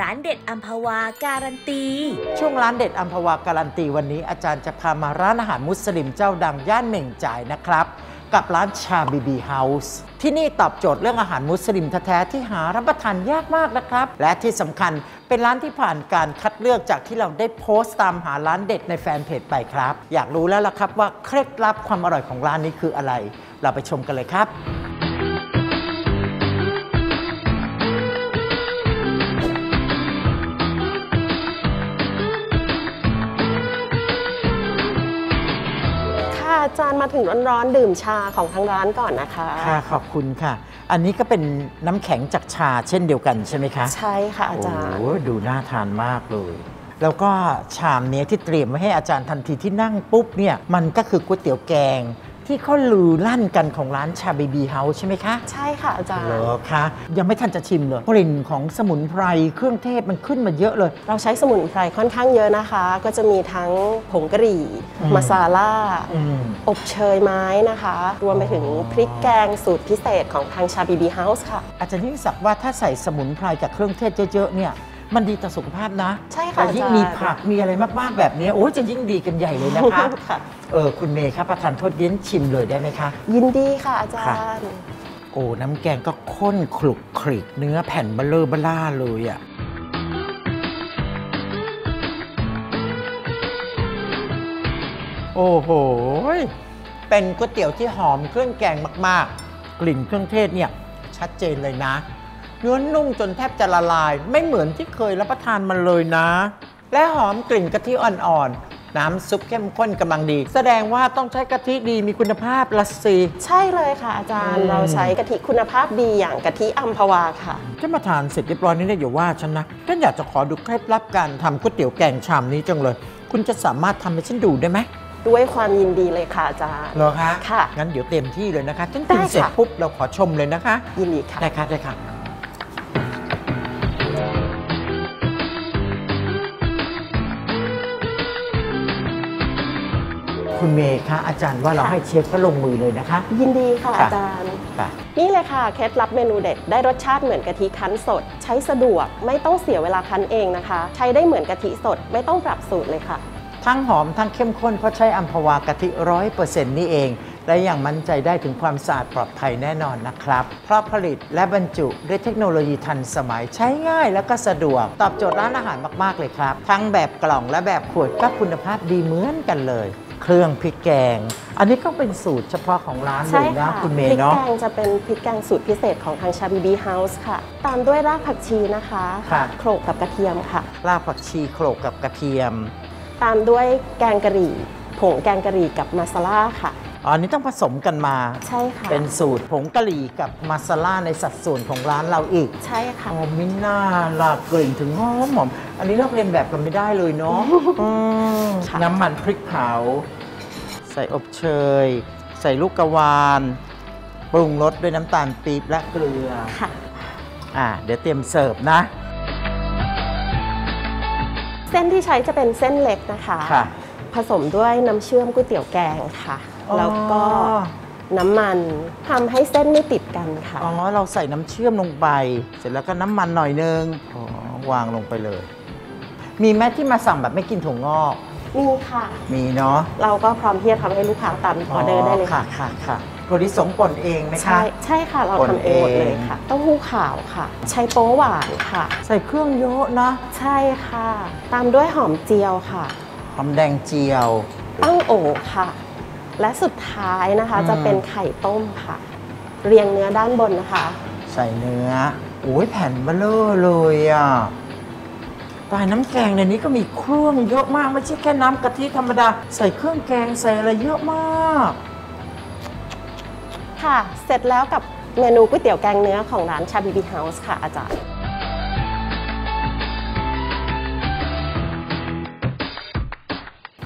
ร้านเด็ดอัมพวาการันตี ช่วงร้านเด็ดอัมพวาการันตีวันนี้ อาจารย์จะพามาร้านอาหารมุสลิมเจ้าดังย่านเหม่งจ่ายนะครับ กับร้านชาบีบีเฮาส์ที่นี่ตอบโจทย์เรื่องอาหารมุสลิมแท้ๆที่หารับประทานยากมากนะครับ และที่สำคัญเป็นร้านที่ผ่านการคัดเลือกจากที่เราได้โพสต์ตามหาร้านเด็ดในแฟนเพจไปครับ อยากรู้แล้วล่ะครับว่าเคล็ดลับความอร่อยของร้านนี้คืออะไร เราไปชมกันเลยครับาจารย์มาถึงร้อนๆ ดื่มชาของทางร้านก่อนนะคะ ค่ะขอบคุณค่ะ อันนี้ก็เป็นน้ำแข็งจากชาเช่นเดียวกันใช่ไหมคะใช่ค่ะอาจารย์ โอ้ดูน่าทานมากเลย แล้วก็ชามเนี้ยที่เตรียมไว้ให้อาจารย์ทันทีที่นั่งปุ๊บเนี่ยมันก็คือก๋วยเตี๋ยวแกง ที่เขาลือลั่นกันของร้านชาบีบีเฮาส์ใช่ไหมคะ ใช่ค่ะอาจารย์เหรอคะยังไม่ทันจะชิมเลยกลิ่นของสมุนไพรเครื่องเทศมันขึ้นมาเยอะเลย เราใช้สมุนไพรค่อนข้างเยอะนะคะ ก็จะมีทั้งผงกะหรี่อืมมาซาล่าอืมอบเชยไม้นะคะ รวมไปถึงพริกแกงสูตรพิเศษของทางชาบีบีเฮาส์ค่ะอาจารย์ยิ่งศักดิ์ว่าถ้าใส่สมุนไพรกับเครื่องเทศเยอะๆเนี่ย มันดีต่อสุขภาพนะใช่ค่ะแต่ยิ่งอาจารย์มีผักมีอะไรมากๆแบบนี้โอ้ยจะยิ่งดีกันใหญ่เลยนะคะค่ะเออคุณเมย์ครับประทานโทษยิ่งชิมเลยได้ไหมคะ ยินดีค่ะอาจารย์โอ้น้ำแกงก็ข้นขลุกขลิกเนื้อแผ่นเบ้อเร่อเบ้อร่าเลยอะ่ะโอ้โห เป็นก๋วยเตี๋ยวที่หอมเครื่องแกงมาก ๆ กลิ่นเครื่องเทศเนี่ยชัดเจนเลยนะ เนื้อนุ่มจนแทบจะละลาย ไม่เหมือนที่เคยรับประทานมันเลยนะ และหอมกลิ่นกะทิอ่อนๆ น้ำซุปเข้มข้นกำลังดี แสดงว่าต้องใช้กะทิดีมีคุณภาพละสิใช่เลยค่ะอาจารอืย์มเราใช้กะทิคุณภาพดีอย่างกะทิอัมพวาค่ะฉันมาทานเสร็จเรียบร้อยนี่เนี่ยอย่าว่าฉันนะฉันอยากจะขอดูเคล็ดลับการทำก๋วยเตี๋ยวแกงชามนี้จังเลย คุณจะสามารถทำให้ฉันดูได้ไหมด้วยความยินดีเลยค่ะอาจารย์เหรอคะค่ะงั้นเดี๋ยวเต็มที่เลยนะคะฉันได้กินค่ะเสร็จปุ๊บเราขอชมเลยนะคะ ยินดีค่ะได้ค่ะได้ค่ะ คุณเมย์คะอาจารย์ว่าเราค่ะให้เชฟก็ลงมือเลยนะคะ ยินดีค่ะค่ะอาจารย์ค่ะนี่เลยค่ะเคล็ดลับเมนูเด็ดได้รสชาติเหมือนกะทิคั้นสด ใช้สะดวกไม่ต้องเสียเวลาคั้นเองนะคะ ใช้ได้เหมือนกะทิสดไม่ต้องปรับสูตรเลยค่ะ ทั้งหอมทั้งเข้มข้นเพราะใช้อัมพวากะทิร้อยเปอร์เซ็นต์นี่เอง และอย่างมั่นใจได้ถึงความสะอาดปลอดภัยแน่นอนนะครับ เพราะผลิตและบรรจุด้วยเทคโนโลยีทันสมัยใช้ง่ายแล้วก็สะดวก ตอบโจทย์ร้านอาหารมากๆเลยครับ ทั้งแบบกล่องและแบบขวดก็คุณภาพดีเหมือนกันเลย เครื่องพริกแกง อันนี้ก็เป็นสูตรเฉพาะของร้านเลใช่ยนะค่ะคุณเมพริย์กเนาะแกงจะเป็นพริกแกงสูตรพิเศษของทางชาบีบีเฮาส์ค่ะ ตามด้วยรากผักชีนะคะค่ะ โขลกกับกระเทียมค่ะ รากผักชีโขลกกับกระเทียม ตามด้วยแกงกะหรี่ ผงแกงกะหรี่กับมาซาล่าค่ะ อ๋ออันนี้ต้องผสมกันมา ใช่ค่ะ เป็นสูตรผงกะหรี่กับมาซาล่าในสัดส่วนของร้านเราอีก ใช่ค่ะ อ๋อมิน่าลากลิ่นถึงหอมหอม อันนี้เราเรียนแบบกันไม่ได้เลยเนาะอืมค่ะ น้ำมันพริกเผา ใส่อบเชย ใส่ลูกกระวาน ปรุงรสด้วยน้ำตาลปี๊บและเกลือ ค่ะ อ่า เดี๋ยวเตรียมเสิร์ฟนะ เส้นที่ใช้จะเป็นเส้นเล็กนะคะ ค่ะ ผสมด้วยน้ำเชื่อมก๋วยเตี๋ยวแกงค่ะอ๋อ แล้วก็น้ำมันทำให้เส้นไม่ติดกันค่ะอ๋อเราใส่น้ำเชื่อมลงไป เสร็จแล้วก็น้ำมันหน่อยนึงอ๋อวางลงไปเลย มีแม่ที่มาสั่งแบบไม่กินถั่วงอก มีค่ะ มีเนาะเราก็พร้อมที่จะทำให้ลูกค้าตามออเดอร์ได้เลยค่ะค่ะค่ะค่ะถั่วลิสงป่นเองไหมคะ ใช่ใช่ค่ะเราคนทำเองหมดเลยเองค่ะเต้าหู้ขาวค่ะ ใช้โป๊หวานค่ะ ใส่เครื่องเยอะนะ ใช่ค่ะ ตามด้วยหอมเจียวค่ะ หอมแดงเจียว ตั้งโอค่ะ และสุดท้ายนะคะอืม จะเป็นไข่ต้มค่ะ เรียงเนื้อด้านบนนะคะ ใส่เนื้อโอ้ยแผ่นเบลเลอร์เลยอะตายน้ำแกงในนี้ก็มีเครื่องเยอะมากไม่ใช่แค่น้ำกะทิธรรมดา ใส่เครื่องแกงใส่อะไรเยอะมาก ค่ะ เสร็จแล้วกับเมนูก๋วยเตี๋ยวแกงเนื้อของร้านชาบีบีเฮาส์ค่ะอาจารย์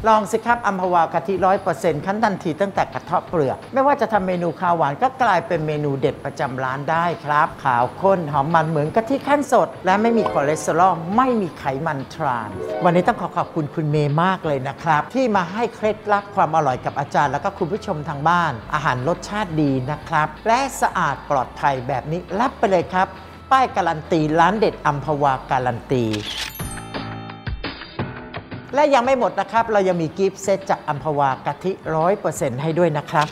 ลองสิครับอัมพวากะทิร้อยเปอร์เซ็นต์คั้นทันทีตั้งแต่กระเทาะเปลือก ไม่ว่าจะทำเมนูคาวหวานก็กลายเป็นเมนูเด็ดประจำร้านได้ครับ ขาวข้นหอมมันเหมือนกะทิคั้นสด และไม่มีคอเลสเตอรอลไม่มีไขมันทรานส์วันนี้ต้องขอขอบคุณคุณเมย์มากเลยนะครับ ที่มาให้เคล็ดลับความอร่อยกับอาจารย์ แล้วก็คุณผู้ชมทางบ้าน อาหารรสชาติดีนะครับ และสะอาดปลอดภัยแบบนี้รับไปเลยครับ ป้ายการันตีร้านเด็ดอัมพวาการันตี และยังไม่หมดนะครับ เรายังมีกิฟต์เซตจากอัมพวากะทิร้อยเปอร์เซ็นต์ให้ด้วยนะครับ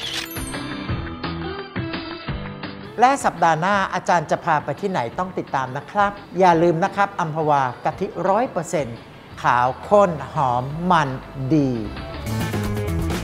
และสัปดาห์หน้าอาจารย์จะพาไปที่ไหนต้องติดตามนะครับ อย่าลืมนะครับอัมพวากะทิร้อยเปอร์เซ็นต์ขาวข้นหอมมันดี